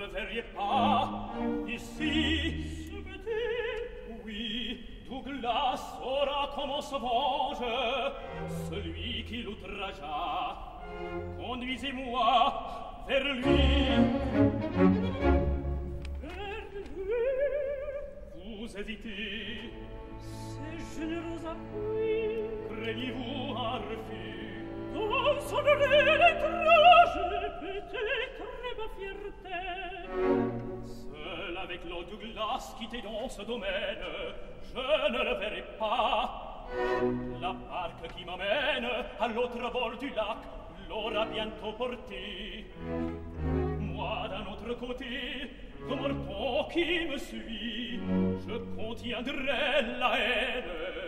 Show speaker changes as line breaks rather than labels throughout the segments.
ne verriez pas ici se bêter. Oui, Douglas saura comment se venge celui qui l'outragea. Conduisez-moi vers lui. Vers lui, vous hésitez. Ces généreux appuis, craignez-vous un refus? Dans son place qui dans ce domaine, je ne le verrai pas. La barque qui m'amène à l'autre bord du lac l'aura bientôt porté. Moi, d'un autre côté, comme un pont qui me suit, je contiendrai la haine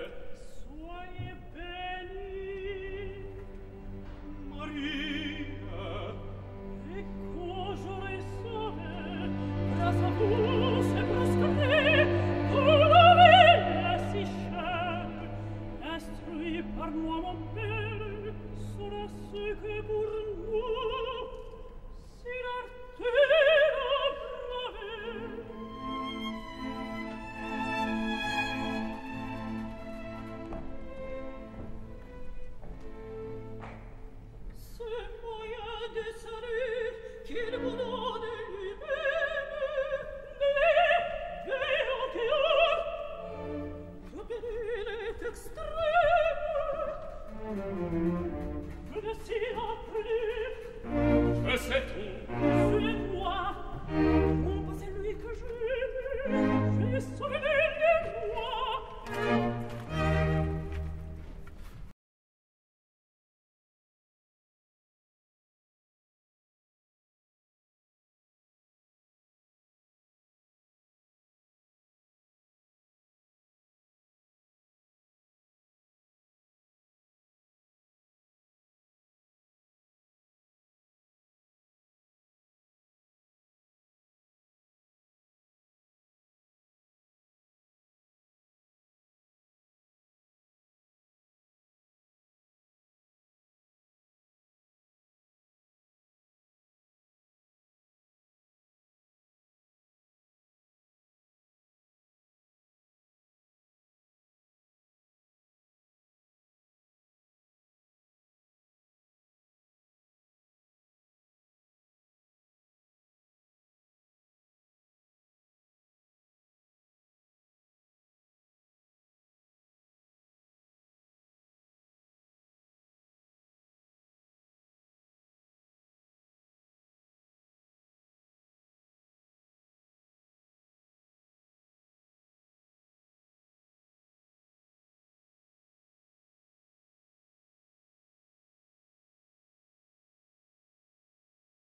Sarà sì che pur no, si d'arte Christmas.